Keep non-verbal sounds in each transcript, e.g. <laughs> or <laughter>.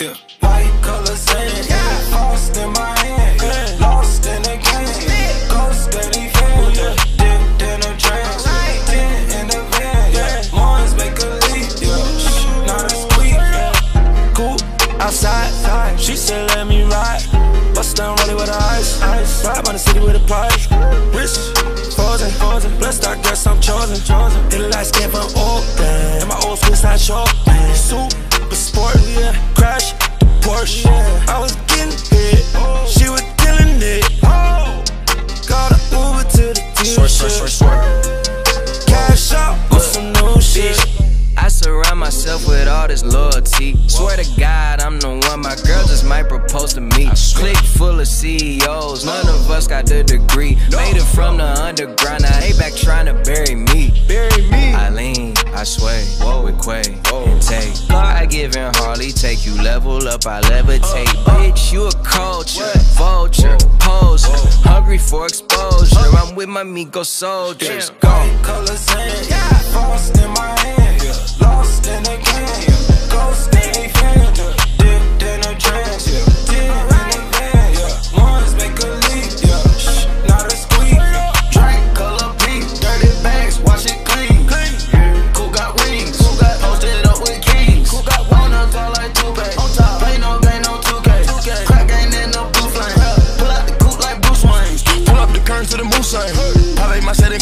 Yeah. White color sand, yeah. lost in my hand, yeah. lost in the game, yeah. go he fan, yeah. dipped in a trance, right. in the van, yeah. Mars make a leap, yeah. Shh, not a squeak, yeah. Cool, outside, outside, she said let me ride, bust down Rollie with the eyes, ice. ride by the city with a pipe, wrist frozen, frozen, blessed I guess I'm chosen, chosen. Hit a light skin from Oakland, and my old school side short. Porsche. I was getting hit. She was killing it. Got an Uber to the dealership. Cash out on some new shit. I surround myself with all this loyalty. Swear to God, I'm the one. My girl just might propose to me. Click full of CEOs, none of us got the degree. Made it from the underground, now they back trying to bury me. Bury me. I lean, I sway, Whoa. with Quay and take. God given Harley, take you level up, I levitate. Bitch, you a culture, vulture, poser, hungry for exposure. I'm with my Migos soldiers. Go. White color sand, frost in my hand, lost in the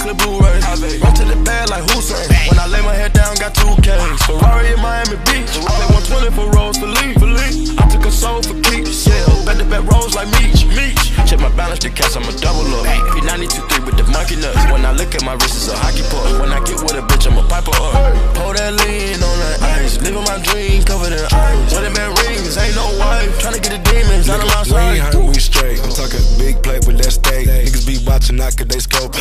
My setting clip Blu-ray, run to the bed like Hussein, when I lay my head down, got two K's, Ferrari in Miami Beach, I pay 120 for Rose Philippe, I took a soul for keeps, yeah, bet the bet rolls like Meech, Meech, check my balance, the cash, I'm a double up, P92 with the monkey nuts, when I look at my wrist, it's a hockey puck, when I get with a bitch, I'm a piper up, pour that lean on that ice, living my dream, covered in ice, wedding man rings, ain't no wife, tryna get the demons out of my We ain't sight. hurt, we straight. I'm talking big plate with that steak. Niggas be watching out cause they scope.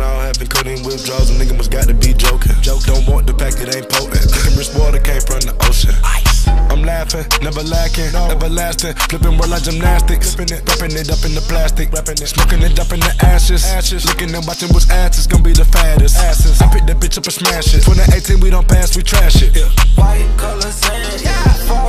On Tylenol, having codeine withdrawals. A nigga must got to be joking. Joke don't want the pack, it ain't potent. <laughs> Rich water came from the ocean. Ice. I'm laughing, never lacking, everlasting. Flipping world like gymnastics. Flipping it, wrapping it up in the plastic. Wrapping it, smoking it up in the ashes. Ashes. Looking and watching which ass is gonna be the fattest. Asses. I pick that bitch up and smash it. 2018, we don't pass, we trash it. White color sand, my